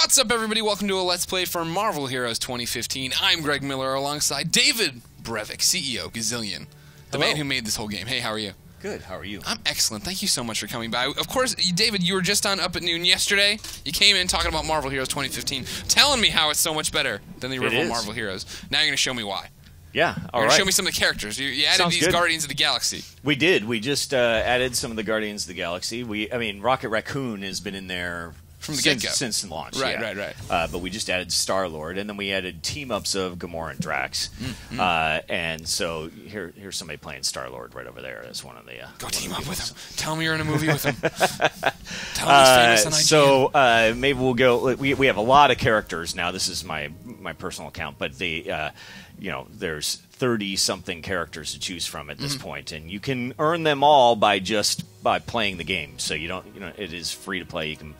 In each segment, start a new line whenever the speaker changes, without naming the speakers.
What's up, everybody? Welcome to a Let's Play for Marvel Heroes 2015. I'm Greg Miller alongside David Brevik, CEO, Gazillion, the
Hello.
man who made this whole game. Hey, how are you?
Good. How are you?
I'm excellent. Thank you so much for coming by. Of course, David, you were just on Up at Noon yesterday. You came in talking about Marvel Heroes 2015, telling me how it's so much better than the original. Marvel Heroes. Now you're going to show me why.
Yeah.
You're
All
going to
right.
show me some of the characters. You, you added
Sounds
these
good.
Guardians of the Galaxy.
we did. We just uh, added some of the Guardians of the Galaxy. We, I mean, Rocket Raccoon has been in there
From the
since,
get-go.
since launch.
Right,
yeah.
right, right.
Uh, but we just added Star Lord, and then we added team ups of Gamora and Drax.
Mm-hmm.
Uh, and so here, here's somebody playing Star Lord right over there. That's one of the. Uh,
Go team up with him. Tell me you're in a movie with him. Tell him
Uh,
he's famous on IGN.
so uh, maybe we'll go. We, we have a lot of characters now. This is my my personal account, but the uh, you know there's thirty something characters to choose from at this
Mm-hmm.
point, and you can earn them all by just by playing the game. So you don't you know it is free to play. You can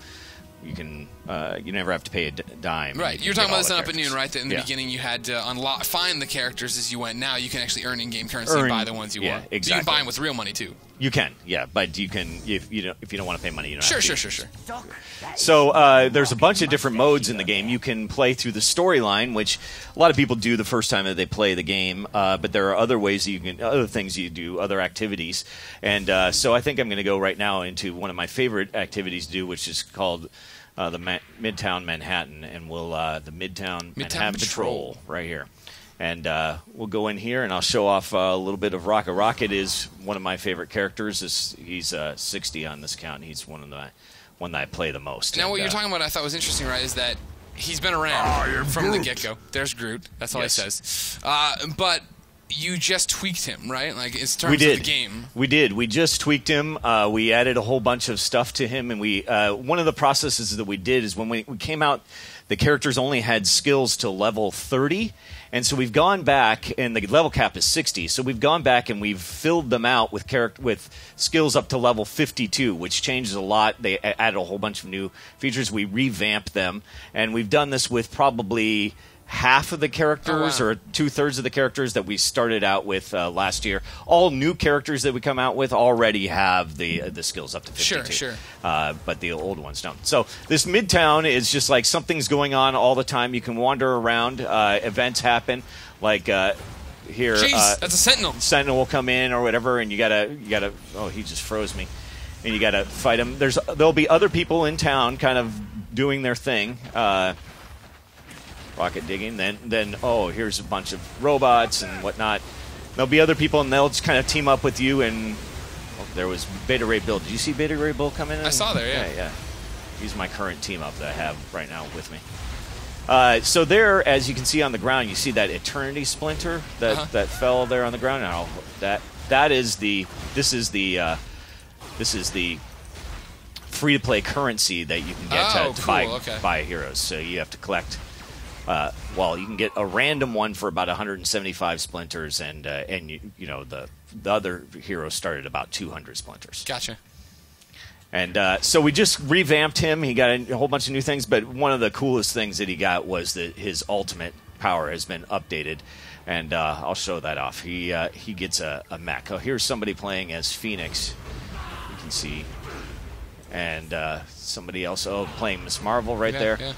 you can uh, you never have to pay a d- dime.
Right,
you
you're talking about this on Up at Noon, right? That in the
Yeah.
beginning you had to unlock, find the characters as you went. Now you can actually earn in-game currency and buy the ones you
yeah,
want. So you can buy them with real money too.
You can, yeah, but you can if you don't if you don't want to pay money, you don't.
Sure,
have to.
sure, sure, sure.
So uh, there's a bunch of different modes in the game. You can play through the storyline, which a lot of people do the first time that they play the game. Uh, but there are other ways that you can, other things you do, other activities. And uh, so I think I'm going to go right now into one of my favorite activities to do, which is called uh, the Ma- Midtown Manhattan, and we'll uh, the Midtown, Manhattan
Patrol.
Patrol right here. And uh, we'll go in here, and I'll show off uh, a little bit of Rocket. Rocket is one of my favorite characters. Is he's uh, 60 on this count. He's one of the one that I play the most.
Now,
And,
what you're
uh,
talking about, I thought was interesting, right? Is that he's been around from the get-go. There's Groot. That's all
Yes.
he says. Uh, but you just tweaked him, right? Like in terms
we did.
of the game.
We did. We just tweaked him. Uh, we added a whole bunch of stuff to him, and we uh, one of the processes that we did is when we, we came out, the characters only had skills to level thirty, and so we've gone back, and the level cap is sixty. So we've gone back and we've filled them out with character with skills up to level fifty-two, which changes a lot. They added a whole bunch of new features. We revamped them, and we've done this with probably half of the characters
Oh, wow.
or two thirds of the characters that we started out with uh, last year. All new characters that we come out with already have the uh, the skills up to 52.
Sure, sure.
Uh, but the old ones don't. So this Midtown is just like something's going on all the time. You can wander around. Uh, events happen, like uh, here.
Jeez,
uh,
that's a Sentinel.
Sentinel will come in or whatever, and you gotta you gotta. Oh, he just froze me, and you gotta fight him. There's there'll be other people in town, kind of doing their thing. Uh, rocket digging. Then then oh, here's a bunch of robots and whatnot. There'll be other people, and they'll just kind of team up with you. And oh, there was Beta Ray Bill. Did you see Beta Ray Bill come in?
I saw there, yeah.
yeah, yeah. He's my current team up that I have right now with me. Uh, so there, as you can see on the ground, you see that Eternity Splinter that,
Uh-huh.
that fell there on the ground. Now that that is the this is the uh, this is the free to play currency that you can get
Oh,
to, to
cool,
buy
okay.
buy heroes. So you have to collect. Uh, well, you can get a random one for about 175 splinters, and uh, and you, you know the the other hero started about 200 splinters.
Gotcha.
And uh, so we just revamped him. He got a whole bunch of new things, but one of the coolest things that he got was that his ultimate power has been updated, and uh, I'll show that off. He uh, he gets a, a mech. Oh, here's somebody playing as Phoenix. You can see, and uh, somebody else oh playing Miss Marvel right
Yeah,
there.
yeah.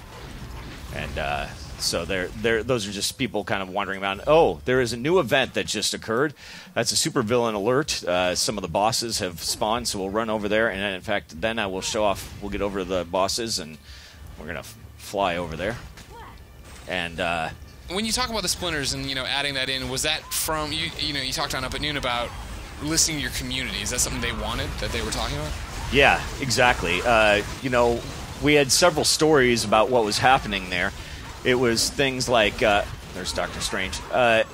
And uh, so they're, they're, those are just people kind of wandering around. Oh, there is a new event that just occurred. That's a supervillain alert. Uh, some of the bosses have spawned, so we'll run over there. And in fact, then I will show off. We'll get over to the bosses, and we're gonna f- fly over there. And uh,
When you talk about the splinters and you know adding that in, was that from you? You know, you talked on Up at Noon about listening to your community. Is that something they wanted that they were talking about?
Yeah, exactly. Uh, you know, we had several stories about what was happening there. It was things like uh, there's Doctor Strange. Uh,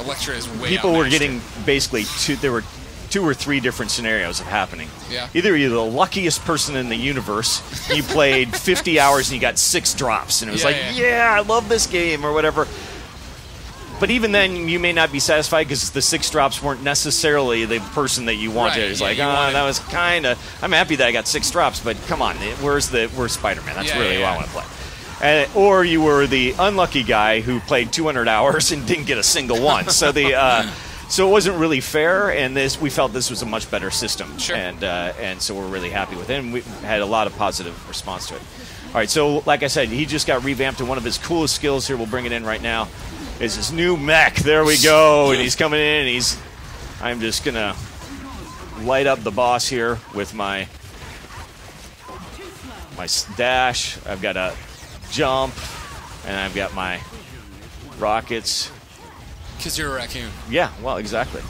Elektra is way
people were getting basically two. There were two or three different scenarios of happening.
Yeah.
Either you're the luckiest person in the universe, you played 50 hours and you got six drops, and it was
Yeah,
like,
yeah.
yeah, I love this game or whatever. But even then, you may not be satisfied because the six drops weren't necessarily the person that you wanted.
Right,
It's
yeah,
like, oh,
wanted-
that was kind of. I'm happy that I got six drops, but come on, where's the where's Spider-Man? That's
Yeah,
really
yeah,
what I want to play. Uh, or you were the unlucky guy who played 200 hours and didn't get a single one. so the uh, so it wasn't really fair. And this we felt this was a much better system,
Sure.
and uh, and so we're really happy with it. And we had a lot of positive response to it. All right, so like I said, he just got revamped, and one of his coolest skills here, we'll bring it in right now, is his new mech. There we go, and he's coming in, and he's. I'm just gonna light up the boss here with my my dash. I've got a jump, and I've got my rockets.
Because you're a raccoon.
Yeah, well, exactly.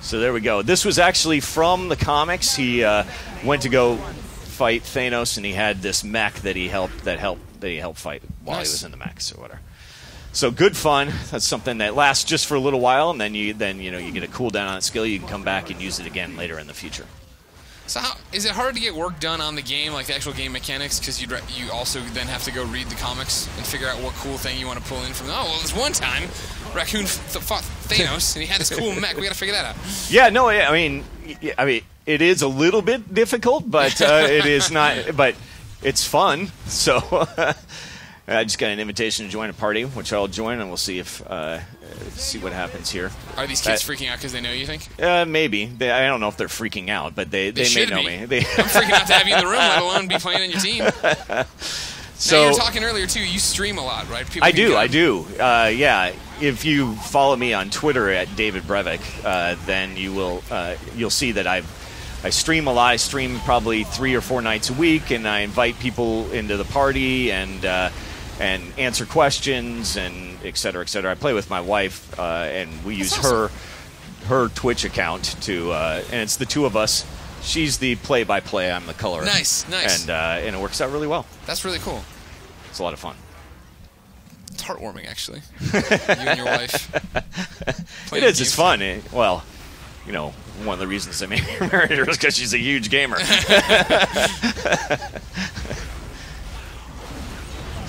So there we go. This was actually from the comics. He uh, went to go fight Thanos, and he had this mech that he helped that helped that he helped fight while
Nice.
he was in the mechs or whatever. So good fun. That's something that lasts just for a little while, and then you then you know you get a cooldown on that skill. You can come back and use it again later in the future.
So how is it hard to get work done on the game, like the actual game mechanics? Because you you also then have to go read the comics and figure out what cool thing you want to pull in from. Oh well, this one time, raccoon th- fought Thanos and he had this cool mech. We got to figure that out.
Yeah, no, I I mean, I mean, it is a little bit difficult, but uh, it is not. But it's fun. So I just got an invitation to join a party, which I'll join, and we'll see if uh, see what happens here.
Are these kids
Uh,
freaking out because they know you? Think?
Uh, maybe they, I don't know if they're freaking out, but they, they, may know
be.
me. They,
I'm freaking out to have you in the room, let alone be playing on your team. now
so
you were talking earlier too. You stream a lot, right? People
I do, I do. Uh, yeah, if you follow me on Twitter at David Brevik, uh, then you will uh, you'll see that I I stream a lot. I stream probably three or four nights a week, and I invite people into the party and uh, and answer questions and et cetera, et cetera. I play with my wife, uh, and we use
That's
her her Twitch account to, uh, and it's the two of us. She's the play-by-play. I'm the color.
Nice, nice.
And uh, and it works out really well.
That's really cool.
It's a lot of fun.
It's heartwarming, actually. you and your wife.
It is. It's fun. It- well, you know, one of the reasons I married her is because she's a huge gamer.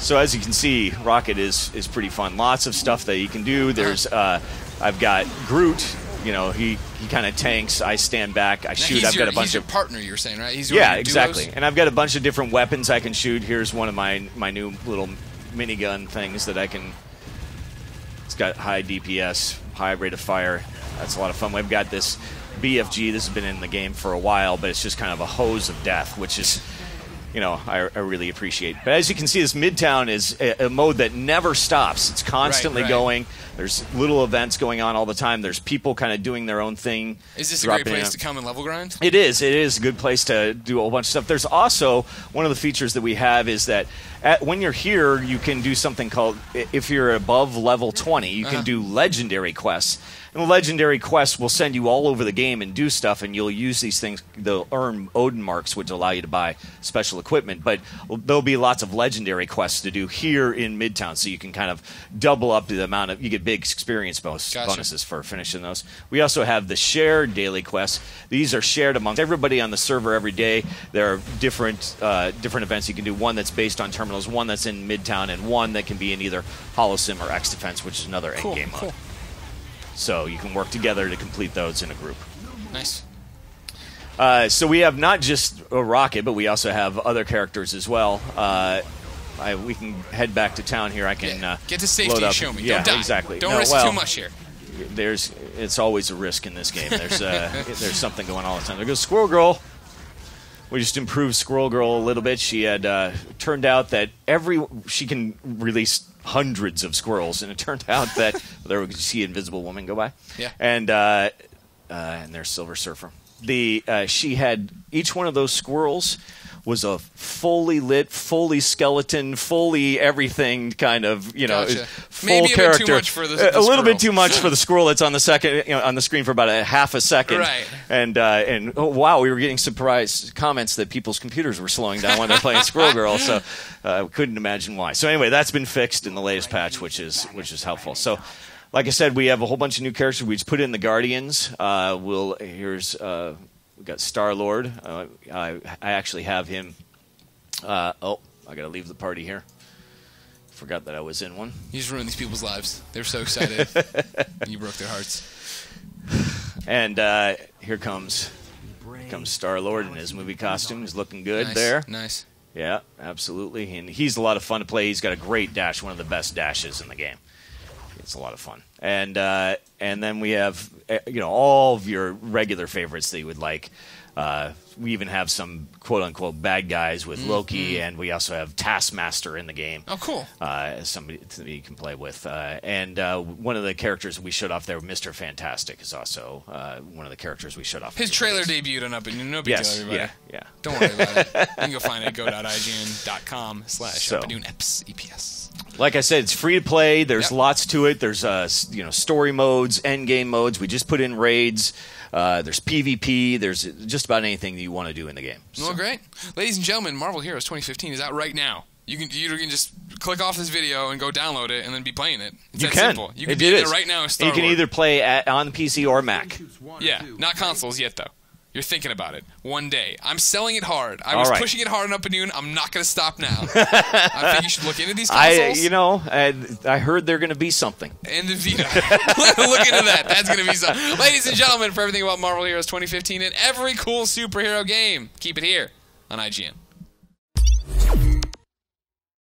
so as you can see, Rocket is is pretty fun. Lots of stuff that you can do. There's, uh, I've got Groot. You know, he he kind of tanks. I stand back. I shoot. I've
your,
got a bunch
he's your
of
partner. You were saying, right? He's
yeah, exactly.
duos?
And I've got a bunch of different weapons I can shoot. Here's one of my my new little minigun things that I can. It's got high DPS, high rate of fire. That's a lot of fun. We've got this BFG. This has been in the game for a while, but it's just kind of a hose of death, which is, you know, I, I really appreciate. But as you can see, this Midtown is a, a mode that never stops. It's constantly
right.
going. There's little events going on all the time. There's people kind of doing their own thing.
Is this a great place to come and level grind?
It is. It is a good place to do a whole bunch of stuff. There's also one of the features that we have is that at, when you're here, you can do something called if you're above level 20, you
Uh-huh.
can do legendary quests. And the legendary quests will send you all over the game and do stuff, and you'll use these things. They'll earn Odin marks, which allow you to buy special equipment. But there'll be lots of legendary quests to do here in Midtown, so you can kind of double up the amount of you get big experience bonus,
Gotcha.
bonuses for finishing those. We also have the shared daily quests. These are shared amongst everybody on the server every day. There are different uh, different events you can do. One that's based on terminals, one that's in Midtown, and one that can be in either Holosim or X Defense, which is another
Cool,
end game
cool.
mode. So you can work together to complete those in a group.
Nice.
Uh, so we have not just a rocket, but we also have other characters as well. Uh, I, we can head back to town here. I can
Yeah.
uh,
Get to
load
safety.
up.
Show me.
Yeah,
Don't
exactly.
Don't
No,
risk
well,
too much here.
there's it's always a risk in this game. There's uh, there's something going on all the time. There goes Squirrel Girl. We just improved Squirrel Girl a little bit. She had uh, turned out that every she can release hundreds of squirrels, and it turned out that there we could see Invisible Woman go by.
Yeah.
and uh, uh, and there's Silver Surfer. The uh, she had each one of those squirrels was a fully lit, fully skeleton, fully everything kind of you know
Gotcha.
full
Maybe a
character.
much for the-
a,
the
a little bit too much for the squirrel that's on the second you know, on the screen for about a half a second.
Right.
And uh, and oh, wow, we were getting surprise comments that people's computers were slowing down when they're playing Squirrel Girl. So uh, couldn't imagine why. So anyway, that's been fixed in the latest patch, which is which is helpful. So. Like I said, we have a whole bunch of new characters. We just put in the Guardians. Uh, we'll here's uh, we got Star Lord. Uh, I, I actually have him. Uh, oh, I got to leave the party here. Forgot that I was in one.
You just ruined these people's lives. They're so excited. you broke their hearts.
And uh, here comes comes Star Lord in his movie costume. He's looking good
nice.
there.
Nice.
Yeah, absolutely. And he's a lot of fun to play. He's got a great dash, one of the best dashes in the game. It's a lot of fun. And uh, and then we have uh, you know all of your regular favorites that you would like. Uh, we even have some quote unquote bad guys with Loki, and we also have Taskmaster in the game.
Oh, cool.
Uh, somebody that you can play with. Uh, and uh, one of the characters we showed off there, Mr. Fantastic, is also uh, one of the characters we showed off.
His trailer debuted on Up and No big
Yes,
deal, everybody.
yeah, yeah.
Don't worry about it. You can go find it. Go.ign.com slash
So.
Up and Eps, EPS.
Like I said, it's free to play. There's
Yep.
lots to it. There's uh, you know story modes, end game modes. We just put in raids. Uh, there's PvP. There's just about anything that you want to do in the game.
Well, great. Ladies and gentlemen, Marvel Heroes 2015 is out right now. You can you can just click off this video and go download it and then be playing it. It's
You
that
can.
simple. You can
It
be in
is.
there right now.
you can either play at, on PC or Mac.
Yeah, not consoles yet though. You're thinking about it. One day. I'm selling it hard. I
All
was
right.
pushing it hard enough and noon. I'm not going to stop now. I think you should look into these
I,
consoles.
you know, I, I heard they're going to be something.
and the Vita. Look into that. That's going to be some. Ladies and gentlemen, for everything about Marvel Heroes 2015 and every cool superhero game, keep it here on IGN.